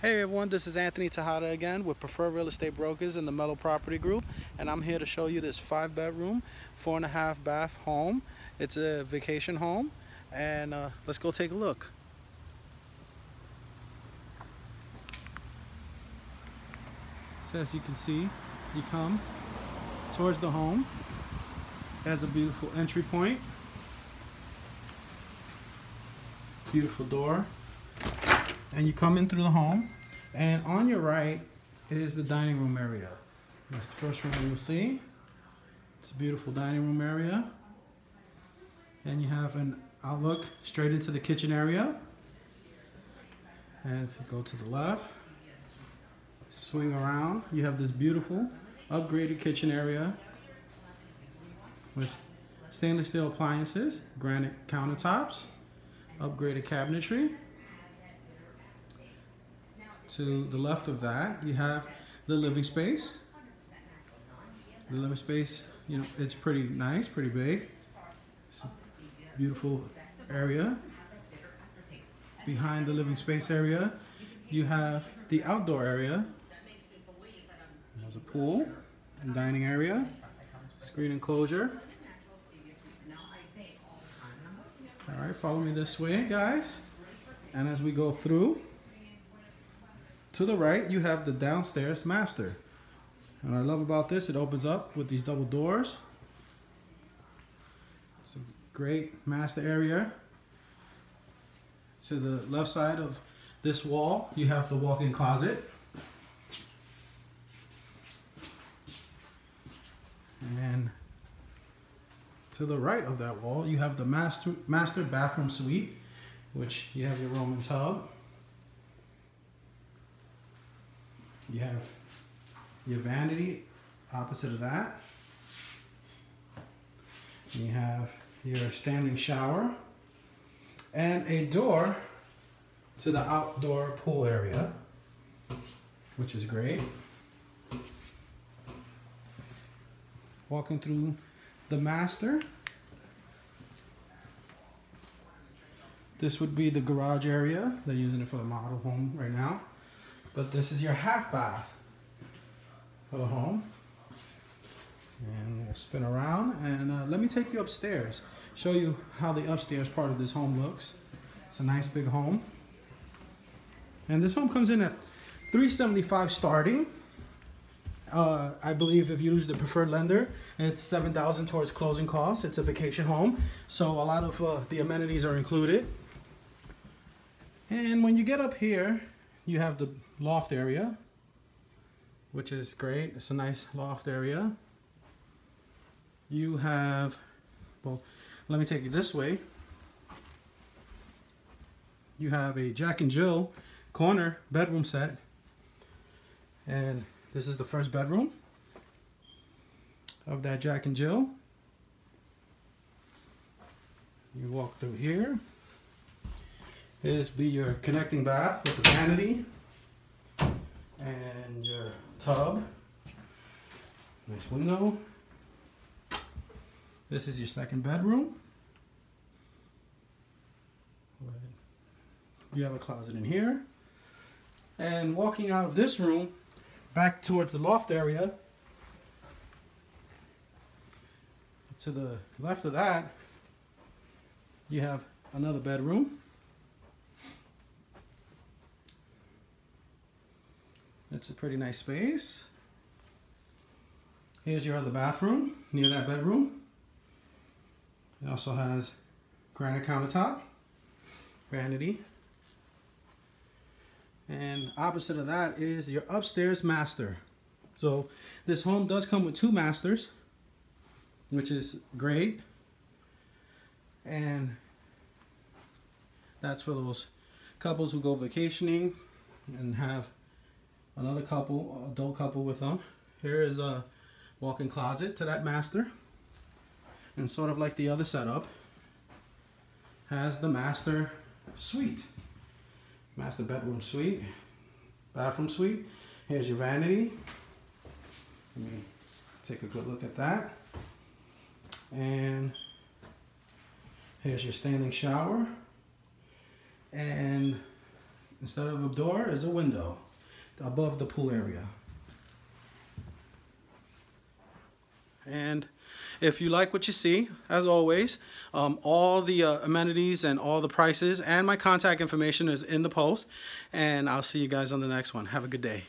Hey everyone, this is Anthony Tejada again with Preferred Real Estate Brokers in the Mellow Property Group and I'm here to show you this five bedroom, four and a half bath home. It's a vacation home and uh, let's go take a look. So as you can see, you come towards the home. It has a beautiful entry point. Beautiful door and you come in through the home and on your right is the dining room area. That's the first room you'll see. It's a beautiful dining room area. And you have an outlook straight into the kitchen area. And if you go to the left swing around you have this beautiful upgraded kitchen area with stainless steel appliances granite countertops upgraded cabinetry to the left of that, you have the living space. The living space, you know, it's pretty nice, pretty big. It's a beautiful area. Behind the living space area, you have the outdoor area. There's a pool and dining area, screen enclosure. All right, follow me this way, guys. And as we go through, to the right, you have the downstairs master. And I love about this, it opens up with these double doors. It's a great master area. To the left side of this wall, you have the walk-in closet. And to the right of that wall, you have the master, master bathroom suite, which you have your Roman tub. You have your vanity opposite of that. You have your standing shower and a door to the outdoor pool area, which is great. Walking through the master. This would be the garage area. They're using it for the model home right now. But this is your half bath for the home. And we'll spin around and uh, let me take you upstairs. Show you how the upstairs part of this home looks. It's a nice big home. And this home comes in at 375 starting. Uh, I believe if you use the preferred lender, it's 7000 towards closing costs. It's a vacation home, so a lot of uh, the amenities are included. And when you get up here, you have the loft area, which is great. It's a nice loft area. You have, well, let me take you this way. You have a Jack and Jill corner bedroom set. And this is the first bedroom of that Jack and Jill. You walk through here. This be your connecting bath with the vanity and your tub. Nice window. This is your second bedroom. You have a closet in here. And walking out of this room, back towards the loft area, to the left of that, you have another bedroom. It's a pretty nice space. Here's your other bathroom near that bedroom. It also has granite countertop, vanity. And opposite of that is your upstairs master. So this home does come with two masters, which is great. And that's for those couples who go vacationing and have another couple, adult couple with them. Here is a walk-in closet to that master. And sort of like the other setup, has the master suite. Master bedroom suite, bathroom suite. Here's your vanity. Let me take a good look at that. And here's your standing shower. And instead of a door is a window above the pool area. And if you like what you see, as always, um, all the uh, amenities and all the prices and my contact information is in the post. And I'll see you guys on the next one. Have a good day.